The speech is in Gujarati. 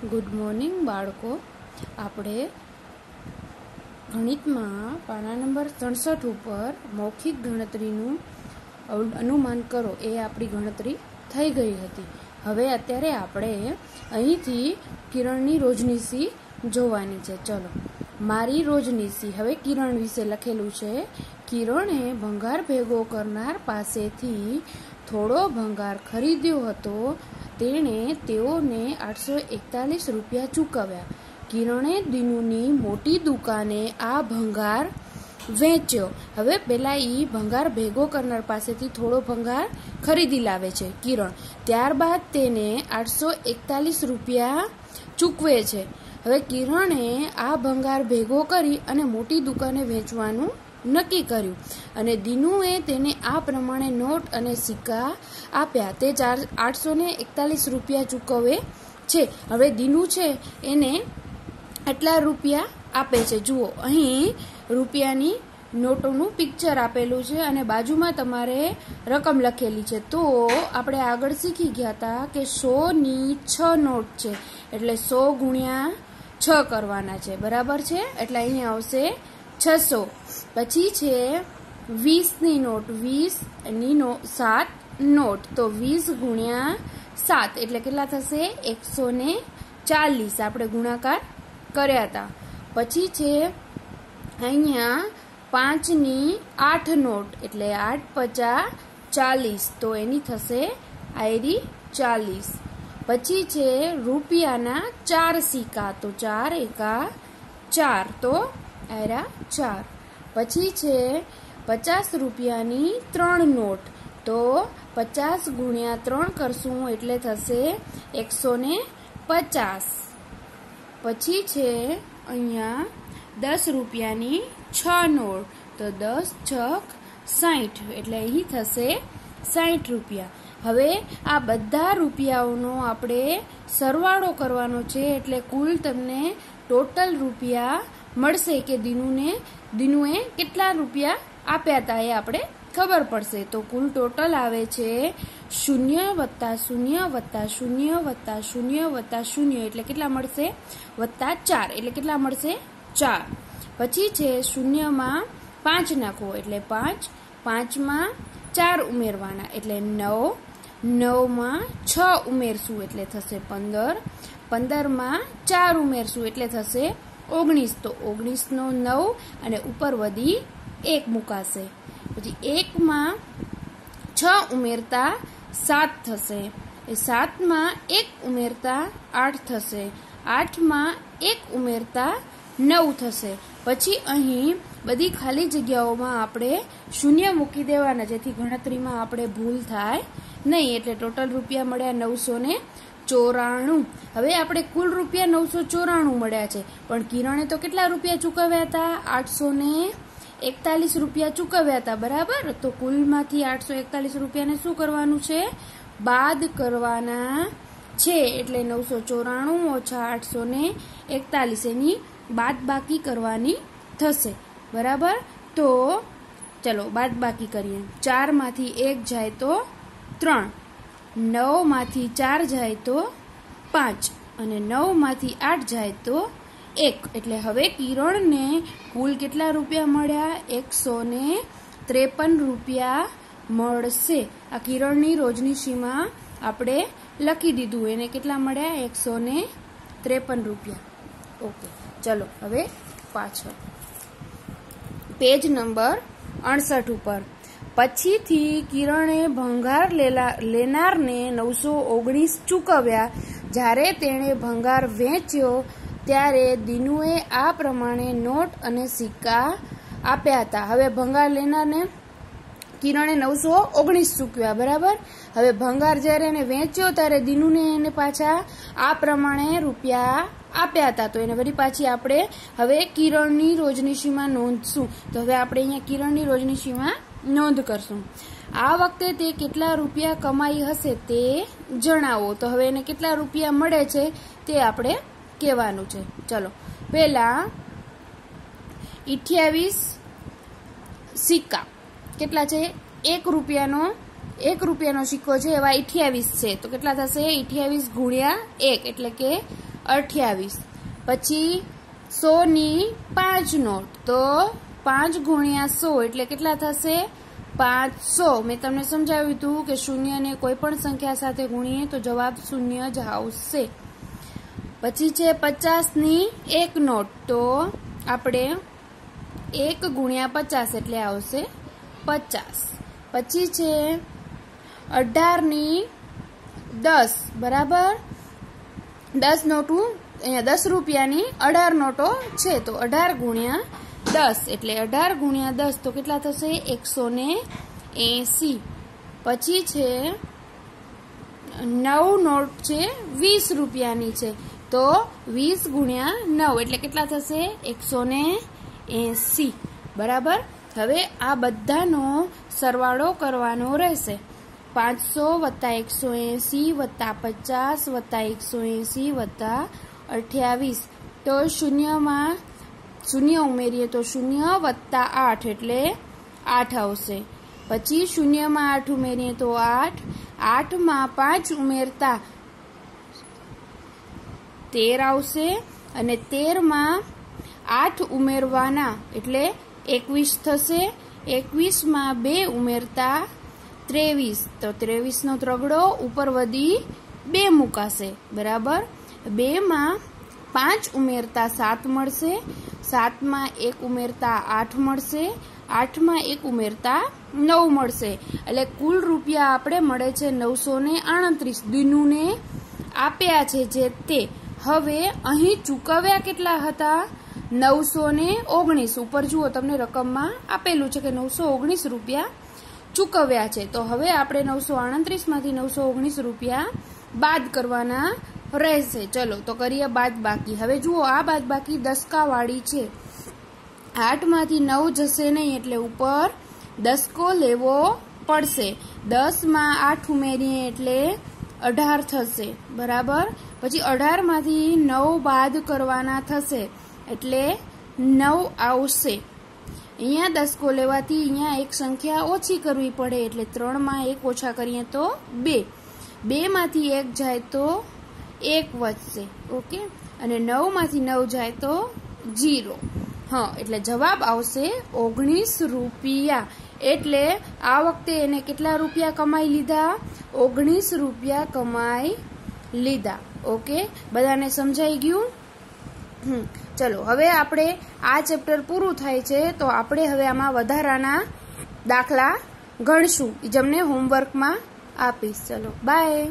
ગુડ મોર્નિંગ બાળકો. આપણે ગણિતમાં પાના નંબર સડસઠ ઉપર મૌખિક ગણતરીનું અનુમાન કરો. એ આપણી ગણતરી થઈ ગઈ હતી. હવે અત્યારે આપણે અહીંથી કિરણની રોજનીસી જોવાની છે. ચલો. મારી રોજનીસી હવે કિરણ વિશે લખેલું છે. કિરણે ભંગાર ભેગો કરનાર પાસેથી થોડો ભંગાર ખરીદ્યો હતો. તેણે તેઓને આઠસો એકતાલીસ રૂપિયા ચૂકવ્યા. કિરણે દિનુની મોટી દુકાને આ ભંગાર વેચ્યો. હવે પેલા એ ભંગાર ભેગો કરનાર પાસેથી થોડો ભંગાર ખરીદી લાવે છે કિરણ. ત્યારબાદ તેને આઠસો એકતાલીસ રૂપિયા ચૂકવે છે. હવે કિરણે આ ભંગાર ભેગો કરી અને મોટી દુકાને વેચવાનું નક્કી કર્યું. અને દિનુએ તેને આ પ્રમાણે નોટ અને સિક્કા આપ્યા. તે ચાર આઠસો ને એકતાલીસ રૂપિયા ચૂકવે છે. હવે દિનુ છે એને આટલા રૂપિયા આપે છે. જુઓ, અહીં રૂપિયાની નોટોનું પિક્ચર આપેલું છે અને બાજુમાં તમારે રકમ લખેલી છે. તો આપણે આગળ શીખી ગયા હતા કે સોની છ નોટ છે. એટલે સો ગુણ્યા છ કરવાના છે. બરાબર છે? એટલે અહીંયા આવશે છસો. પછી છે વીસની નોટ વીસની નો સાત નોટ. તો વીસ ગુણ્યા સાત, એટલે કેટલા થશે? એકસો ને ચાલીસ. આપણે ગુણાકાર કર્યા હતા. પછી છે અહીંયા પાંચની આઠ નોટ, એટલે આઠ પચા ચાલીસ. તો એની થશે આયરી ચાલીસ. પછી છે રૂપિયાના ચાર સિક્કા. તો ચાર એકા ચાર. તો આયરા ચાર. પછી છે પચાસ રૂપિયાની ત્રણ નોટ. તો પચાસ ગુણ્યા ત્રણ કરશું એટલે થશે એકસો ને પચાસ. પછી છે અહીંયા દસ રૂપિયાની છ નોટ. તો દસ છક સાઠ એટલે અહીં થશે સાઠ રૂપિયા. હવે આ બધા રૂપિયાઓનો આપણે સરવાળો કરવાનો છે એટલે કુલ તમને ટોટલ રૂપિયા મળશે કે દિનુને, દિનુએ કેટલા રૂપિયા આપ્યા હતા એ આપણે ખબર પડશે. તો કુલ ટોટલ આવે છે શૂન્ય વત્તા શૂન્ય વત્તા શૂન્ય વત્તા શૂન્ય વત્તા શૂન્ય. એટલે કેટલા મળશે? વત્તા ચાર. એટલે કેટલા મળશે? ચાર. પછી છે શૂન્યમાં પાંચ નાખવો એટલે પાંચ, પાંચમાં ચાર ઉમેરવાના. એટલે નવ, નવમાં છ ઉમેરશું. એટલે થશે પંદર, પંદરમાં ચાર ઉમેરશું. એટલે થશે ઓગણીસ તો ઓગણીસનો નવ અને ઉપર વધી એક મુકાશે. પછી એકમાં છ ઉમેરતા સાત થશે. એ સાતમાં એક ઉમેરતા આઠ થશે. આઠમાં એક ઉમેરતા નવ થશે. પછી અહીં બધી ખાલી જગ્યાઓમાં આપણે શૂન્ય મૂકી દેવાના, જેથી ગણતરીમાં આપણે ભૂલ થાય નહીં. એટલે ટોટલ રૂપિયા મળ્યા નવસો ને ચોરાણું. હવે આપણે કુલ રૂપિયા નવસો ચોરાણું મળ્યા છે. પણ કિરણે તો કેટલા રૂપિયા ચૂકવ્યા હતા? આઠસો ને એકતાલીસ રૂપિયા ચૂકવ્યા હતા, બરાબર? તો કુલમાંથી આઠસો એકતાલીસ રૂપિયાને શું કરવાનું છે? બાદ કરવાના છે. એટલે નવસો ચોરાણું ઓછા આઠસો ને એકતાલીસ, એની બાદ બાકી કરવાની થશે. બરાબર? તો ચલો, બાદ બાકી કરીએ. ચારમાંથી એક જાય તો ત્રણ. નવમાંથી ચાર જાય તો પાંચ અને નવમાંથી આઠ જાય તો એક. એટલે હવે કિરણને કુલ કેટલા રૂપિયા મળ્યા? એકસો ને ત્રેપન રૂપિયા મળશે. આ કિરણની રોજનીશીમાં આપણે લખી દીધું. એને કેટલા મળ્યા? એકસો ને ત્રેપન રૂપિયા. ઓકે, ચલો, હવે પાછળ. પેજ નંબર અડસઠ ઉપર. પછીથી કિરણે ભંગાર લેનારને નવસો ઓગણીસ ચૂકવ્યા. જ્યારે તેણે ભંગાર વેચ્યો, ત્યારે દિનુએ આ પ્રમાણે નોટ અને સિક્કા આપ્યા હતા. હવે ભંગાર લેનારને કિરણે નવસો ઓગણીસ ચૂકવ્યા, બરાબર? હવે ભંગાર જ્યારે એને વેચ્યો, ત્યારે દિનુને એને પાછા આ પ્રમાણે રૂપિયા આપ્યા હતા. તો એને વળી પાછી આપણે હવે કિરણની રોજનીશીમાં નોંધશું. તો હવે આપણે અહીંયા કિરણની રોજનીશીમાં નોંધ કરશું. આ વખતે તે કેટલા રૂપિયા કમાઈ હશે તે જણાવો. તો હવે એને કેટલા રૂપિયા મળે છે તે આપણે કહેવાનું છે. ચલો. પહેલા અઠ્યાવીસ સિક્કા. કેટલા છે? એક રૂપિયાનો એક રૂપિયાનો સિક્કો છે એવા અઠ્યાવીસ છે. તો કેટલા થશે? અઠ્યાવીસ ગુણ્યા એક એટલે કે અઠ્યાવીસ. પછી સોની પાંચ નોટ તો પાંચ ગુણ્યા સો એટલે કેટલા થશે? પાંચસો. મેં તમને સમજાવ્યું હતું કે શૂન્યને કોઈ પણ સંખ્યા સાથે ગુણીએ તો જવાબ શૂન્ય જ આવશે. પછી છે પચાસની એક નોટ. તો આપણે એક ગુણ્યા પચાસ એટલે આવશે પચાસ. પછી છે અઢારની દસ. બરાબર? દસ નોટું, અહીંયા દસ રૂપિયાની અઢાર નોટો છે. તો અઢાર ગુણ્યા દસ એટલે અઢાર ગુણ્યા દસ, તો કેટલા થશે? એકસો ને એસી. પછી છે, નવ નોટ છે, વીસ રૂપિયાની છે. તો વીસ ગુણ્યા નવ, એટલે કેટલા થશે? એકસો ને એસી. બરાબર? હવે આ બધાનો સરવાળો કરવાનો રહેશે. પાંચસો વત્તા એકસો એસી વત્તા પચાસ વત્તા એકસો એસી વત્તા અઠ્યાવીસ. તો શૂન્યમાં શૂન્ય ઉમેરીએ તો શૂન્ય વત્તા આઠ એટલે આઠ આવશે. પછી શૂન્યમાં આઠ ઉમેરીએ તો આઠ. આઠમાં પાંચ ઉમેરતા તેર આવશે અને તેરમાં આઠ ઉમેરવાના એટલે એકવીસ થશે. એકવીસમાં બે ઉમેરતા ત્રેવીસ. તો ત્રેવીસનો ત્રગડો ઉપર વધી બે મુકાશે. બરાબર? બેમાં પાંચ ઉમેરતા સાત મળશે. સાતમાં એક ઉમેરતા આઠ મળશે, આઠમાં એક ઉમેરતા નવ મળશે. એટલે કુલ રૂપિયા આપણે મળે છે નવસો ને આડત્રીસ દિનુને આપ્યા છે જે તે. હવે અહીં ચૂકવ્યા કેટલા હતા? નવસો ને ઓગણીસ. ઉપર જુઓ, તમને રકમમાં આપેલું છે કે નવસો ઓગણીસ રૂપિયા ચૂકવ્યા છે. તો હવે આપણે નવસો આડત્રીસમાંથી નવસો ઓગણીસ રૂપિયા બાદ કરવાના રહેશે. ચલો, તો કરીએ બાદ બાકી. હવે જુઓ, આ બાદ બાકી દસકાવાળી છે. આઠમાંથી નવ જશે નહીં, એટલે ઉપર દસકો લેવો પડશે. દસમાં આઠ ઉમેરીએ, એટલે અઢાર થશે. બરાબર? પછી અઢારમાંથી નવ બાદ કરવાના થશે, એટલે નવ આવશે. અહીંયા દસકો લેવાથી અહીંયા એક સંખ્યા ઓછી કરવી પડે, એટલે ત્રણમાં એક ઓછા કરીએ તો બે. બેમાંથી એક જાય તો એક વધશે, ઓકે? અને નવમાંથી નવ જાય તો જીરો. હા, એટલે જવાબ આવશે ઓગણીસ રૂપિયા. એટલે આ વખતે એને કેટલા રૂપિયા કમાઈ લીધા? ઓગણીસ રૂપિયા કમાઈ લીધા, ઓકે? બધાને સમજાઈ ગયું? હમ, ચલો, હવે આપણે આ ચેપ્ટર પૂરું થાય છે, તો આપણે હવે આમાં વધારાના દાખલા ગણશું. જેમને હોમવર્કમાં આપીશ. ચલો બાય